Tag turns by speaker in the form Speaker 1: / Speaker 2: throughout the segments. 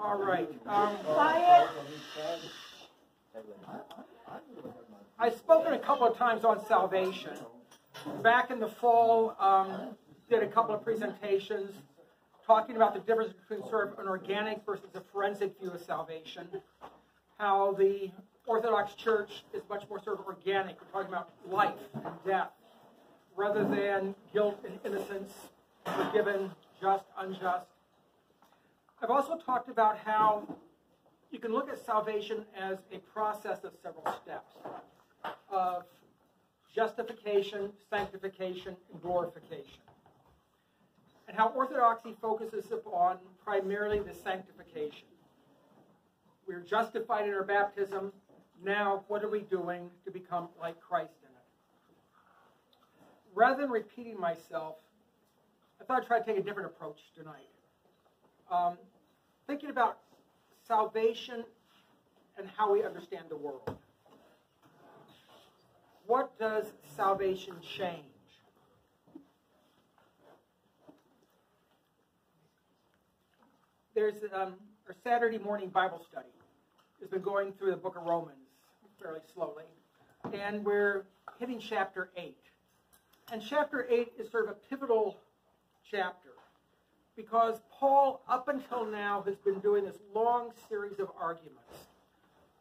Speaker 1: All right. Um, Quiet. I've spoken a couple of times on salvation. Back in the fall, um, did a couple of presentations talking about the difference between sort of an organic versus a forensic view of salvation. How the Orthodox Church is much more sort of organic. We're talking about life and death rather than guilt and innocence, forgiven, just, unjust. I've also talked about how you can look at salvation as a process of several steps of justification, sanctification, and glorification. And how orthodoxy focuses upon primarily the sanctification. We're justified in our baptism. Now, what are we doing to become like Christ in it? Rather than repeating myself, I thought I'd try to take a different approach tonight. Um, thinking about salvation and how we understand the world. What does salvation change? There's um, our Saturday morning Bible study has been going through the book of Romans fairly slowly, and we're hitting chapter 8. And chapter 8 is sort of a pivotal chapter because Paul, up until now, has been doing this long series of arguments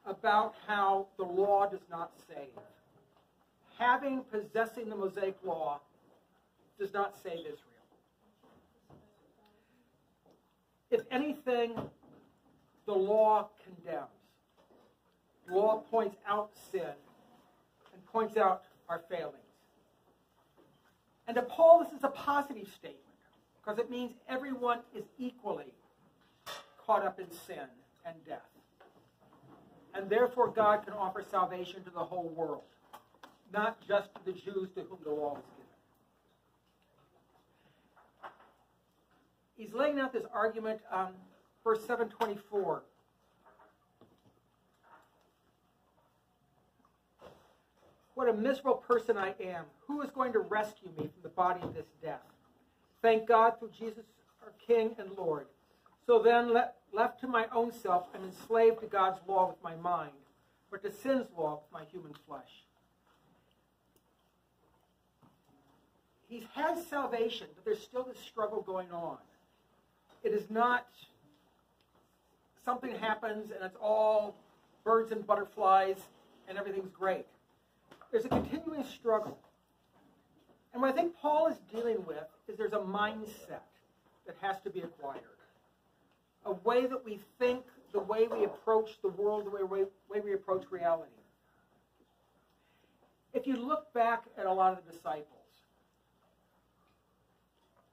Speaker 1: about how the law does not save. Having, possessing the Mosaic law does not save Israel. If anything, the law condemns. Law points out sin and points out our failings. And to Paul, this is a positive statement because it means everyone is equally caught up in sin and death. And therefore, God can offer salvation to the whole world, not just to the Jews to whom the law was given. He's laying out this argument, um, verse 724. What a miserable person I am. Who is going to rescue me from the body of this death? Thank God through Jesus, our King and Lord. So then, left to my own self, I'm enslaved to God's law with my mind, but to sin's law with my human flesh. He's had salvation, but there's still this struggle going on. It is not something happens and it's all birds and butterflies and everything's great. There's a continuing struggle. And what I think Paul is dealing with is there's a mindset that has to be acquired. A way that we think, the way we approach the world, the way, way we approach reality. If you look back at a lot of the disciples,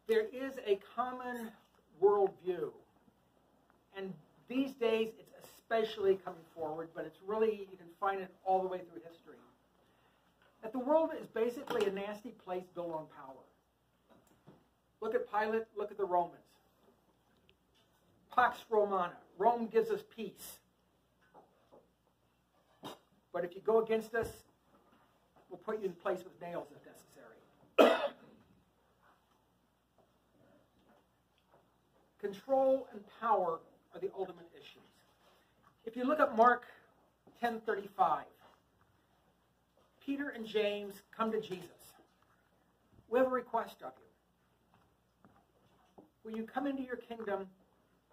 Speaker 1: there is a common worldview. And these days, it's especially coming forward, but it's really, you can find it all the way through history. That the world is basically a nasty place built on power. Look at Pilate, look at the Romans. Pax Romana. Rome gives us peace. But if you go against us, we'll put you in place with nails if necessary. Control and power are the ultimate issues. If you look at Mark 10:35, Peter and James come to Jesus. We have a request of you. When you come into your kingdom,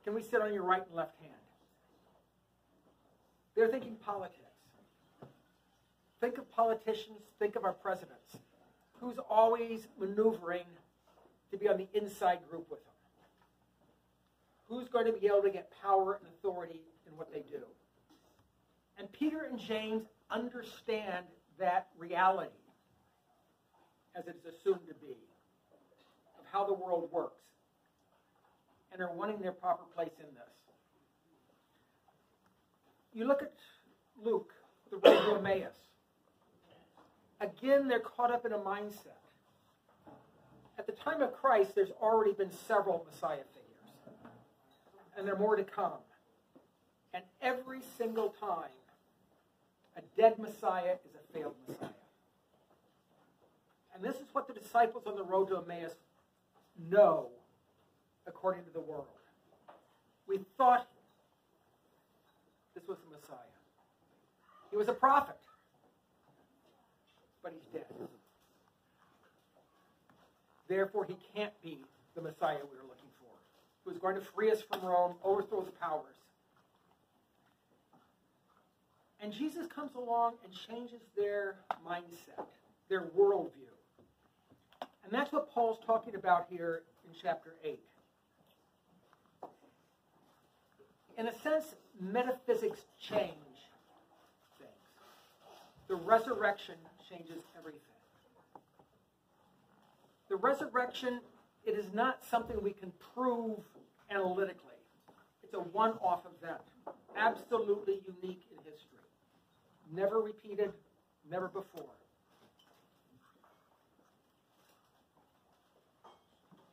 Speaker 1: can we sit on your right and left hand? They're thinking politics. Think of politicians, think of our presidents. Who's always maneuvering to be on the inside group with them? Who's going to be able to get power and authority in what they do? And Peter and James understand that reality as it is assumed to be of how the world works and are wanting their proper place in this. You look at Luke, the road to Emmaus. Again, they're caught up in a mindset. At the time of Christ, there's already been several Messiah figures, and there are more to come. And every single time, dead Messiah is a failed Messiah. And this is what the disciples on the road to Emmaus know according to the world. We thought this was the Messiah. He was a prophet, but he's dead. Therefore, he can't be the Messiah we were looking for, who is going to free us from Rome, overthrow the powers. And Jesus comes along and changes their mindset, their worldview. And that's what Paul's talking about here in chapter 8. In a sense, metaphysics change things. The resurrection changes everything. The resurrection, it is not something we can prove analytically. It's a one off event, absolutely unique in history. Never repeated, never before.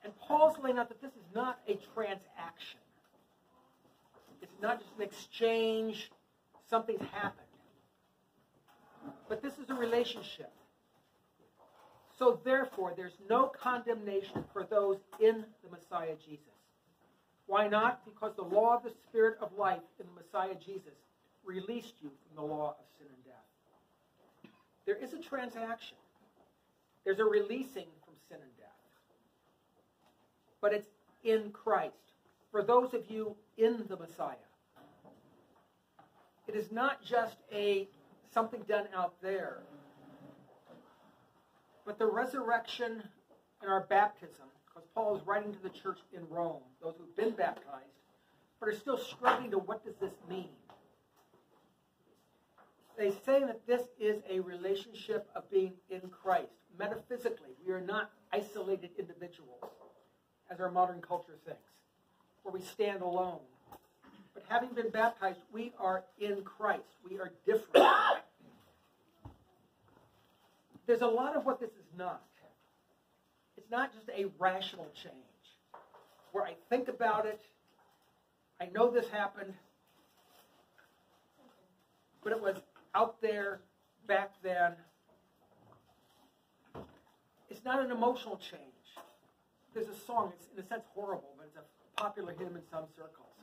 Speaker 1: And Paul's laying out that this is not a transaction. It's not just an exchange, something's happened. But this is a relationship. So therefore, there's no condemnation for those in the Messiah Jesus. Why not? Because the law of the Spirit of life in the Messiah Jesus released you from the law of sin and death. There is a transaction. There's a releasing from sin and death. But it's in Christ. For those of you in the Messiah. It is not just a something done out there but the resurrection and our baptism, because Paul is writing to the church in Rome, those who've been baptized, but are still struggling to what does this mean? They say that this is a relationship of being in Christ. Metaphysically, we are not isolated individuals, as our modern culture thinks, where we stand alone. But having been baptized, we are in Christ. We are different there's a lot of what this is not. It's not just a rational change where I think about it, I know this happened, but it was out there back then. It's not an emotional change. There's a song, it's in a sense horrible, but it's a popular hymn in some circles.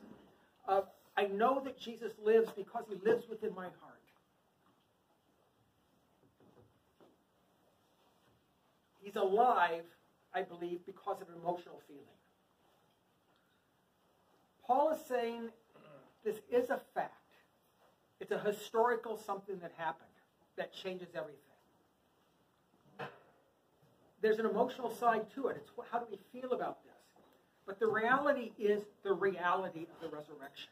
Speaker 1: Uh, I know that Jesus lives because he lives within my heart. He's alive, I believe, because of an emotional feeling. Paul is saying this is a fact. It's a historical something that happened that changes everything. There's an emotional side to it. It's how do we feel about this? But the reality is the reality of the resurrection.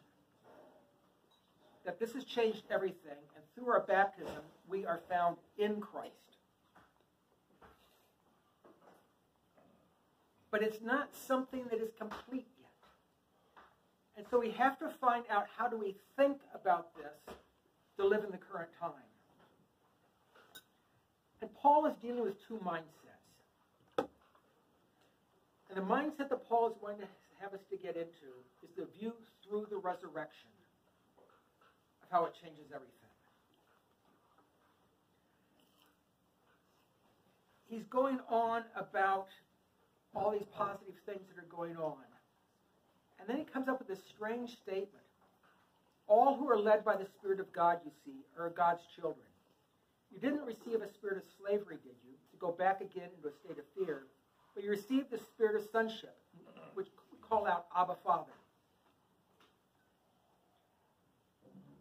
Speaker 1: That this has changed everything, and through our baptism, we are found in Christ. but it's not something that is complete. And so we have to find out how do we think about this to live in the current time. And Paul is dealing with two mindsets. And the mindset that Paul is going to have us to get into is the view through the resurrection of how it changes everything. He's going on about all these positive things that are going on. And then he comes up with this strange statement. All who are led by the Spirit of God, you see, are God's children. You didn't receive a spirit of slavery, did you, to go back again into a state of fear, but you received the spirit of sonship, which we call out Abba Father.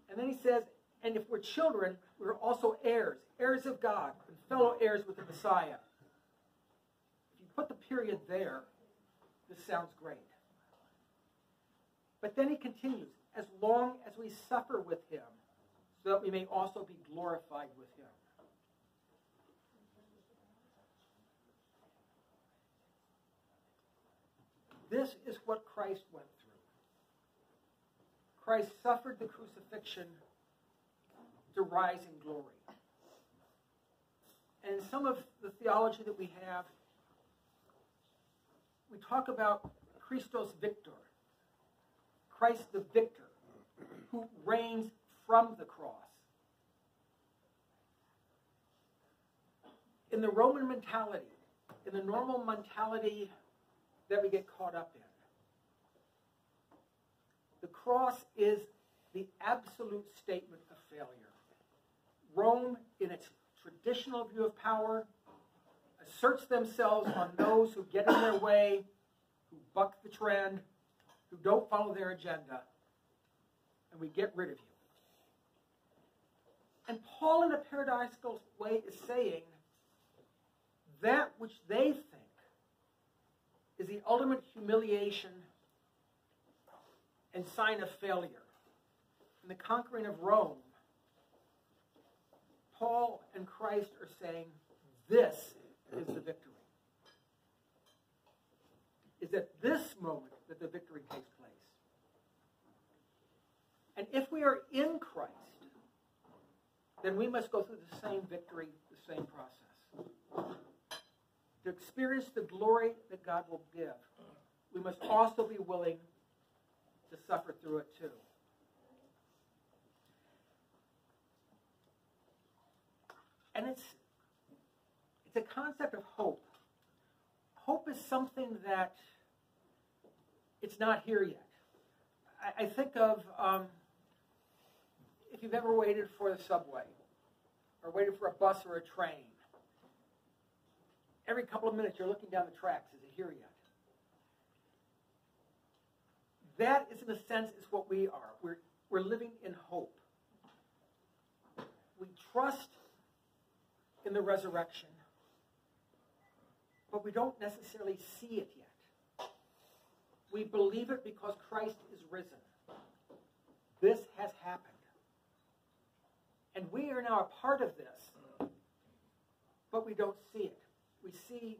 Speaker 1: And then he says, and if we're children, we're also heirs, heirs of God, and fellow heirs with the Messiah If you put the period there, this sounds great. But then he continues, as long as we suffer with him, so that we may also be glorified with him. This is what Christ went through. Christ suffered the crucifixion to rise in glory. And some of the theology that we have we talk about Christos Victor, Christ the victor, who reigns from the cross. In the Roman mentality, in the normal mentality that we get caught up in, The cross is the absolute statement of failure. Rome, in its traditional view of power, asserts themselves on those who get in their way, who buck the trend, who don't follow their agenda, and we get rid of you. And Paul, in a paradoxical way, is saying that which they think is the ultimate humiliation and sign of failure. In the conquering of Rome, Paul and Christ are saying, This is the victory. Is at this moment that the victory takes place. And if we are in Christ, then we must go through the same victory, the same process. To experience the glory that God will give, we must also be willing to suffer through it too. And it's it's a concept of hope. Hope is something that it's not here yet. I, I think of um, if you've ever waited for the subway or waited for a bus or a train. Every couple of minutes you're looking down the tracks. Is it here yet? That is, in a sense, is what we are. We're, we're living in hope. We trust in the resurrection, but we don't necessarily see it yet. We believe it because Christ is risen. This has happened. And we are now a part of this, but we don't see it. We see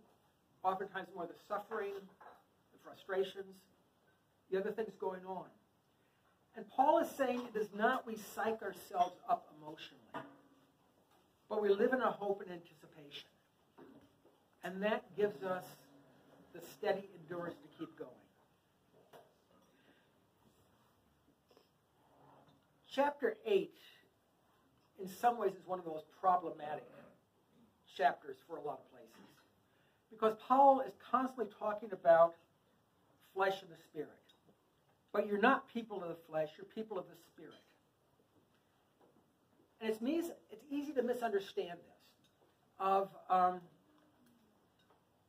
Speaker 1: oftentimes more the suffering, the frustrations, the other things going on. And Paul is saying it is not we psych ourselves up emotionally, but we live in a hope and anticipation. And that gives us the steady endurance to keep going. Chapter 8, in some ways, is one of the most problematic chapters for a lot of places. Because Paul is constantly talking about flesh and the spirit. But you're not people of the flesh, you're people of the spirit. And it's, it's easy to misunderstand this. Of um,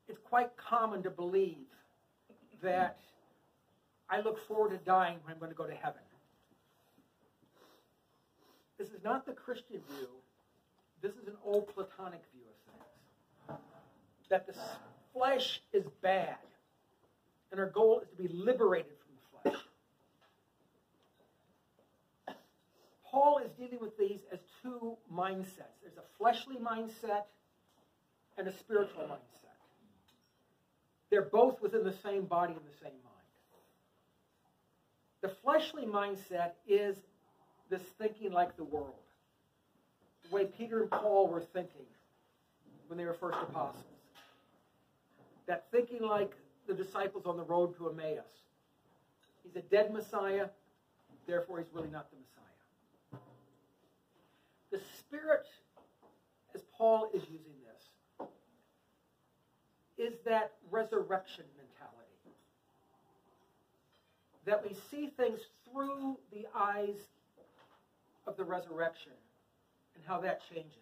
Speaker 1: it's quite common to believe that I look forward to dying when I'm going to go to heaven. This is not the Christian view. This is an old Platonic view of things. That the flesh is bad, and our goal is to be liberated from the flesh. Paul is dealing with these as two mindsets there's a fleshly mindset and a spiritual mindset. They're both within the same body and the same mind. The fleshly mindset is this thinking like the world, the way Peter and Paul were thinking when they were first apostles. That thinking like the disciples on the road to Emmaus. He's a dead Messiah, therefore, he's really not the Messiah. The Spirit, as Paul is using this, is that resurrection mentality. That we see things through the eyes of the resurrection and how that changes.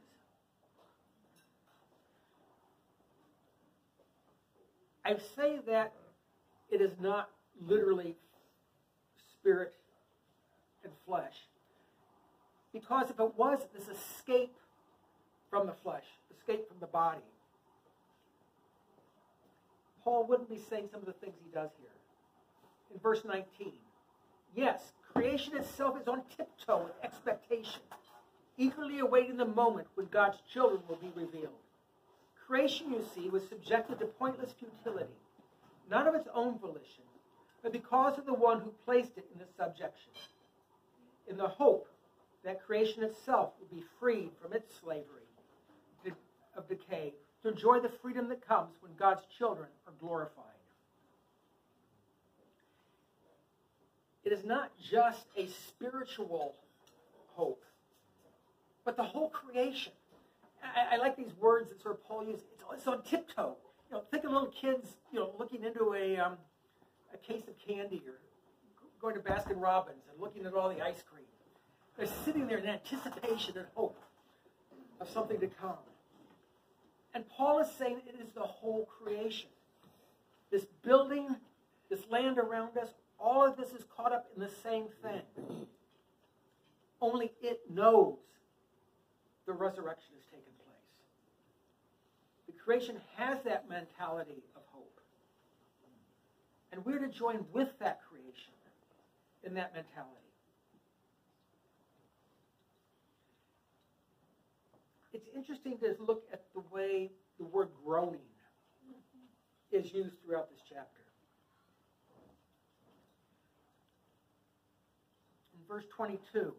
Speaker 1: I say that it is not literally spirit and flesh. Because if it was this escape from the flesh, escape from the body, Paul wouldn't be saying some of the things he does here. In verse 19, yes, creation itself is on tiptoe with expectation, eagerly awaiting the moment when God's children will be revealed. Creation, you see, was subjected to pointless futility, not of its own volition, but because of the one who placed it in the subjection, in the hope that creation itself will be freed from its slavery of decay to enjoy the freedom that comes when God's children are glorified. It is not just a spiritual hope, but the whole creation. I, I like these words that sort of Paul uses. It's, it's, on tiptoe. You know, think of little kids, you know, looking into a, um, a case of candy or going to Baskin Robbins and looking at all the ice cream. They're sitting there in anticipation and hope of something to come. And Paul is saying it is the whole creation. This building, this land around us, all of this is caught up in the same thing. Only it knows the resurrection has taken place. The creation has that mentality of hope. And we're to join with that creation in that mentality. It's interesting to look at the way the word groaning is used throughout this chapter. In verse 22,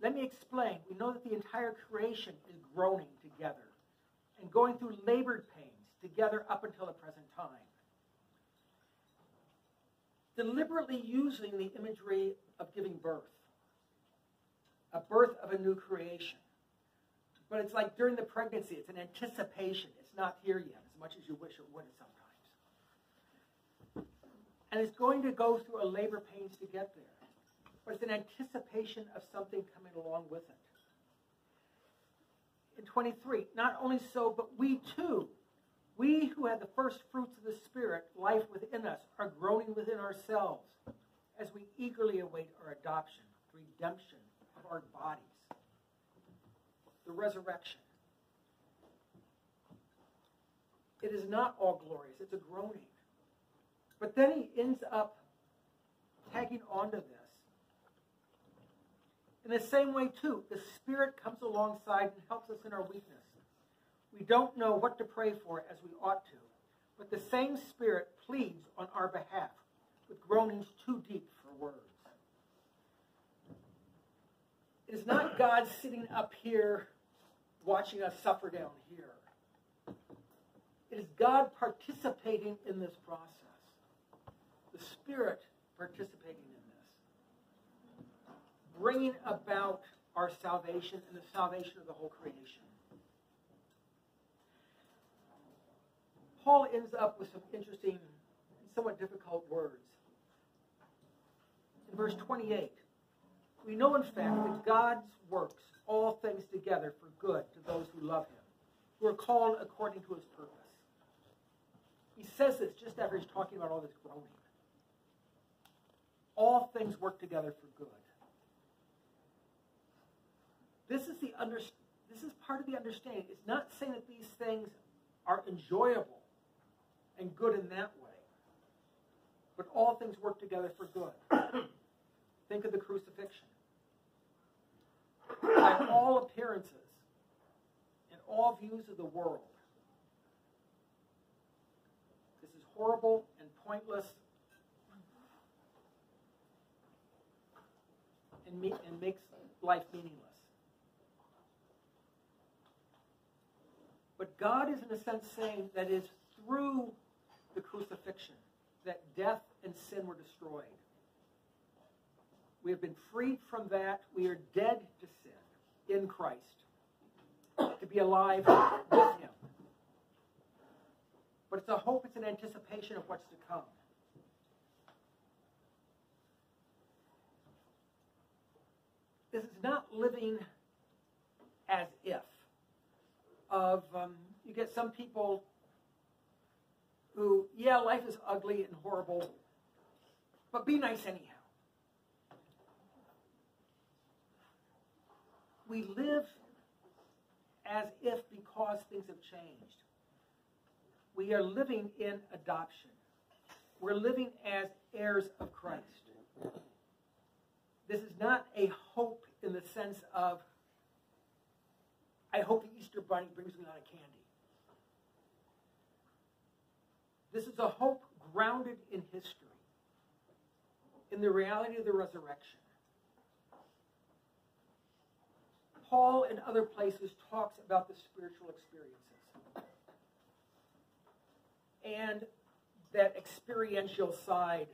Speaker 1: let me explain. We know that the entire creation is groaning together and going through labored pains together up until the present time. Deliberately using the imagery of giving birth, a birth of a new creation. But it's like during the pregnancy, it's an anticipation. It's not here yet, as much as you wish it would sometimes. And it's going to go through a labor pains to get there. But it's an anticipation of something coming along with it. In 23, not only so, but we too, we who had the first fruits of the Spirit, life within us, are groaning within ourselves as we eagerly await our adoption, redemption of our bodies the resurrection. It is not all glorious, it's a groaning. But then he ends up tagging onto this. In the same way, too, the Spirit comes alongside and helps us in our weakness. We don't know what to pray for as we ought to, but the same Spirit pleads on our behalf with groanings too deep for words. It is not God sitting up here watching us suffer down here. It is God participating in this process, the Spirit participating bringing about our salvation and the salvation of the whole creation. Paul ends up with some interesting somewhat difficult words. In verse 28, we know, in fact, that God's works all things together for good to those who love him, who are called according to his purpose. He says this just after he's talking about all this groaning. All things work together for good. This is the under, this is part of the understanding. It's not saying that these things are enjoyable and good in that way. But all things work together for good. Think of the crucifixion by all appearances and all views of the world. This is horrible and pointless and, me- and makes life meaningless. But God is, in a sense, saying that is through the crucifixion that death and sin were destroyed. We have been freed from that. We are dead to sin in Christ, to be alive with Him. But it's a hope, it's an anticipation of what's to come. This is not living as if. Of um, you get some people who, yeah, life is ugly and horrible, but be nice anyhow. we live as if because things have changed. We are living in adoption. We're living as heirs of Christ. This is not a hope in the sense of, I hope the Easter Bunny brings me a lot of candy. This is a hope grounded in history, in the reality of the resurrection. Paul in other places talks about the spiritual experiences and that experiential side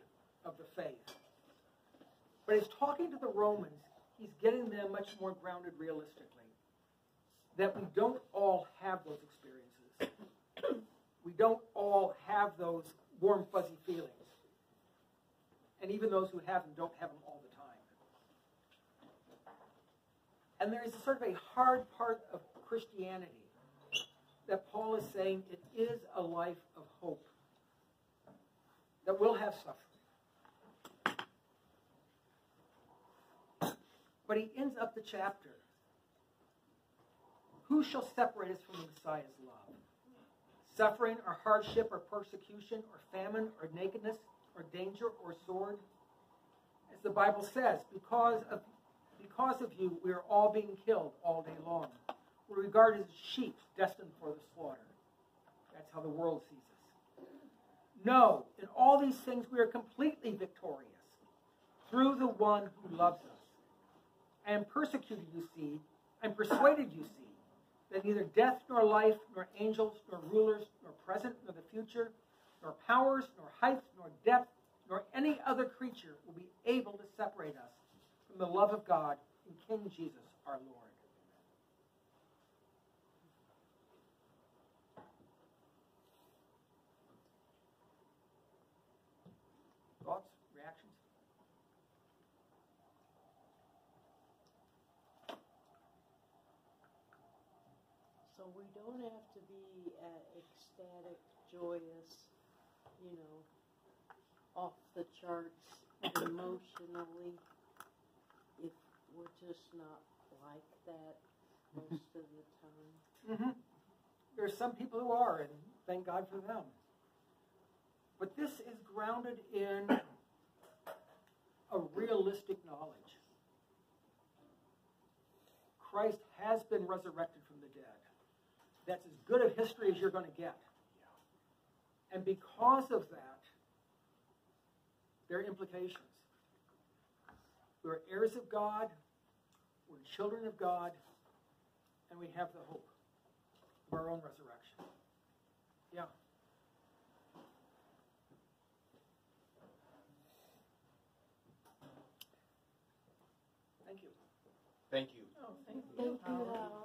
Speaker 1: of the faith. But he's talking to the Romans, he's getting them much more grounded realistically. That we don't all have those experiences. we don't all have those warm, fuzzy feelings. And even those who have them don't have them all the time. And there is a sort of a hard part of Christianity that Paul is saying it is a life of hope, that will have suffering. But he ends up the chapter. Who shall separate us from the Messiah's love? Suffering or hardship or persecution or famine or nakedness or danger or sword? As the Bible says, because of, because of you, we are all being killed all day long. We're regarded as sheep destined for the slaughter. That's how the world sees us. No, in all these things we are completely victorious through the one who loves us. I am persecuted, you see, I'm persuaded, you see, that neither death nor life, nor angels, nor rulers, nor present, nor the future, nor powers, nor height, nor depth, nor any other creature will be able to separate us from the love of God in King Jesus our Lord. Thoughts, reactions?
Speaker 2: So we don't have to be uh, ecstatic, joyous, you know, off the charts emotionally if we're just not like that most of the time.
Speaker 1: Mm-hmm. There's some people who are, and thank God for them. But this is grounded in a realistic knowledge. Christ has been resurrected from the dead. That's as good a history as you're going to get. And because of that, there are implications. We're heirs of God, we're children of God, and we have the hope of our own resurrection. Yeah. Thank you.
Speaker 3: Thank you.
Speaker 2: Oh, thank you, Howard.